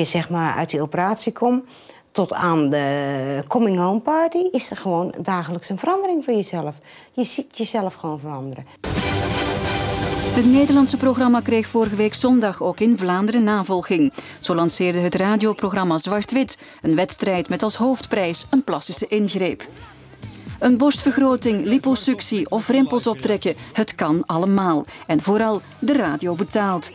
je zeg maar uit die operatie komt tot aan de coming home party, is er gewoon dagelijks een verandering voor jezelf. Je ziet jezelf gewoon veranderen. Het Nederlandse programma kreeg vorige week zondag ook in Vlaanderen navolging. Zo lanceerde het radioprogramma Zwart-Wit een wedstrijd met als hoofdprijs een plastische ingreep. Een borstvergroting, liposuctie of rimpels optrekken, het kan allemaal. En vooral de radio betaalt.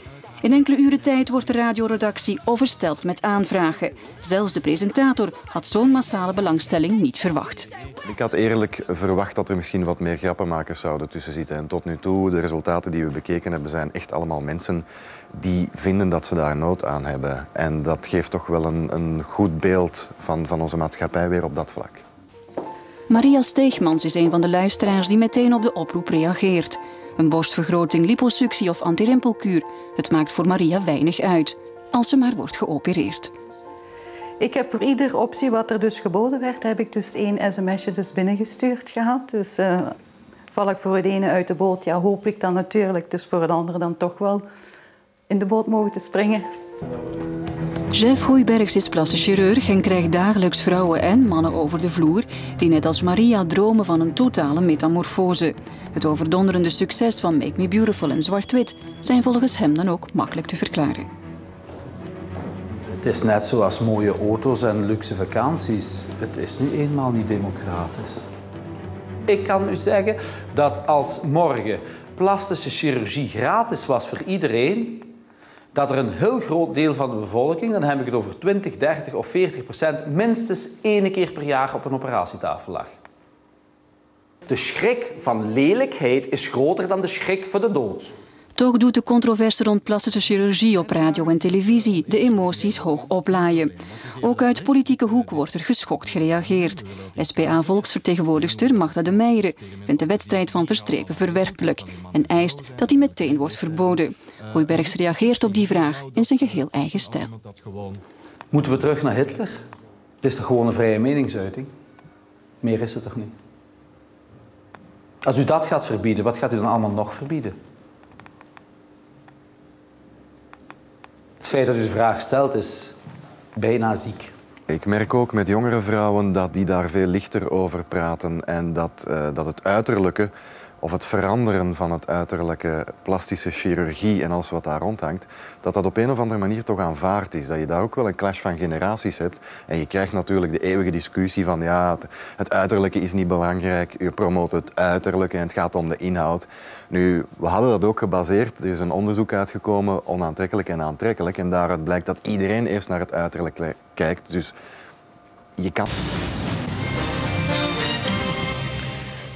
In enkele uren tijd wordt de radioredactie overstelpt met aanvragen. Zelfs de presentator had zo'n massale belangstelling niet verwacht. Ik had eerlijk verwacht dat er misschien wat meer grappenmakers zouden tussen zitten. En tot nu toe, de resultaten die we bekeken hebben, zijn echt allemaal mensen die vinden dat ze daar nood aan hebben. En dat geeft toch wel een, een goed beeld van, van onze maatschappij weer op dat vlak. Maria Steegmans is een van de luisteraars die meteen op de oproep reageert. Een borstvergroting, liposuctie of antirimpelkuur. Het maakt voor Maria weinig uit, als ze maar wordt geopereerd. Ik heb voor iedere optie wat er dus geboden werd, heb ik dus één sms'je dus binnengestuurd gehad. Dus uh, val ik voor het ene uit de boot, ja, hoop ik dan natuurlijk dus voor het andere dan toch wel in de boot mogen te springen. Jeff Hoeibergs is plastisch chirurg en krijgt dagelijks vrouwen en mannen over de vloer die net als Maria dromen van een totale metamorfose. Het overdonderende succes van Make Me Beautiful en Zwart-Wit zijn volgens hem dan ook makkelijk te verklaren. Het is net zoals mooie auto's en luxe vakanties. Het is nu eenmaal niet democratisch. Ik kan u zeggen dat als morgen plastische chirurgie gratis was voor iedereen, dat er een heel groot deel van de bevolking, dan heb ik het over 20, 30 of 40 procent, minstens één keer per jaar op een operatietafel lag. De schrik van lelijkheid is groter dan de schrik voor de dood. Toch doet de controverse rond plastische chirurgie op radio en televisie de emoties hoog oplaaien. Ook uit politieke hoek wordt er geschokt gereageerd. SPA-volksvertegenwoordigster Magda de Meijeren vindt de wedstrijd van Verstrepen verwerpelijk en eist dat die meteen wordt verboden. Hoijbergs reageert op die vraag in zijn geheel eigen stijl. Moeten we terug naar Hitler? Het is toch gewoon een vrije meningsuiting? Meer is het toch niet? Als u dat gaat verbieden, wat gaat u dan allemaal nog verbieden? Het feit dat u de vraag stelt is bijna ziek. Ik merk ook met jongere vrouwen dat die daar veel lichter over praten en dat, uh, dat het uiterlijke of het veranderen van het uiterlijke, plastische chirurgie en alles wat daar rondhangt, dat dat op een of andere manier toch aanvaard is. Dat je daar ook wel een clash van generaties hebt. En je krijgt natuurlijk de eeuwige discussie van ja, het, uiterlijke is niet belangrijk, je promoot het uiterlijke en het gaat om de inhoud. Nu, we hadden dat ook gebaseerd. Er is een onderzoek uitgekomen, onaantrekkelijk en aantrekkelijk. En daaruit blijkt dat iedereen eerst naar het uiterlijk kijkt. Dus je kan...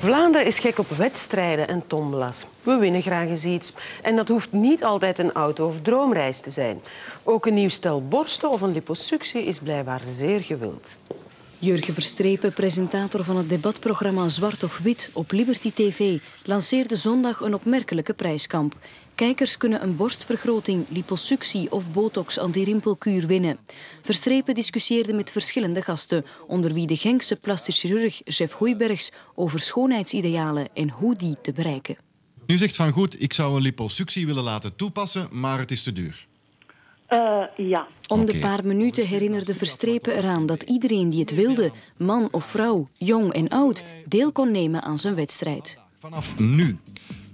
Vlaanderen is gek op wedstrijden en tombolas. We winnen graag eens iets. En dat hoeft niet altijd een auto- of droomreis te zijn. Ook een nieuw stel borsten of een liposuctie is blijkbaar zeer gewild. Jurgen Verstrepen, presentator van het debatprogramma Zwart of Wit op Liberty TV, lanceerde zondag een opmerkelijke prijskamp. Kijkers kunnen een borstvergroting, liposuctie of botox antirimpelkuur winnen. Verstrepen discussieerde met verschillende gasten, onder wie de Genkse plastisch chirurg Jeff Hoeibergs over schoonheidsidealen en hoe die te bereiken. U zegt van goed, ik zou een liposuctie willen laten toepassen, maar het is te duur. Uh, ja. Om de paar minuten herinnerde Verstrepen eraan dat iedereen die het wilde, man of vrouw, jong en oud, deel kon nemen aan zijn wedstrijd. Vanaf nu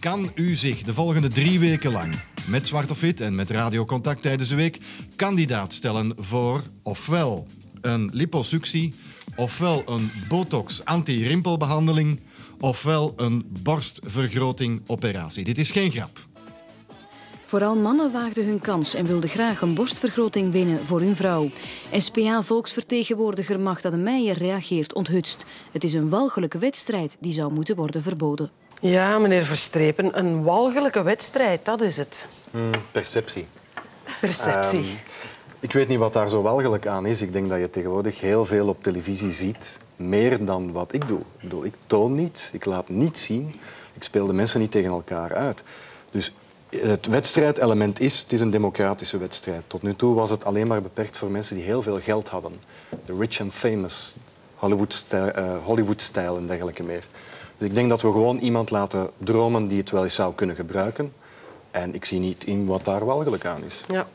kan u zich de volgende drie weken lang met Zwart of Wit en met Radio Contact tijdens de week kandidaat stellen voor ofwel een liposuctie, ofwel een botox anti-rimpelbehandeling, ofwel een borstvergroting-operatie. Dit is geen grap. Vooral mannen waagden hun kans en wilden graag een borstvergroting winnen voor hun vrouw. SPA-volksvertegenwoordiger Magda de Meijer reageert onthutst. Het is een walgelijke wedstrijd die zou moeten worden verboden. Ja, meneer Verstrepen, een walgelijke wedstrijd, dat is het. Mm, perceptie. Perceptie. Um, ik weet niet wat daar zo walgelijk aan is. Ik denk dat je tegenwoordig heel veel op televisie ziet. Meer dan wat ik doe. Ik, bedoel, ik toon niet, ik laat niet zien. Ik speel de mensen niet tegen elkaar uit. Dus het wedstrijdelement is, het is een democratische wedstrijd. Tot nu toe was het alleen maar beperkt voor mensen die heel veel geld hadden. De rich and famous, Hollywood-stijl uh, Hollywood en dergelijke meer. Dus ik denk dat we gewoon iemand laten dromen die het wel eens zou kunnen gebruiken. En ik zie niet in wat daar walgelijk aan is. Ja.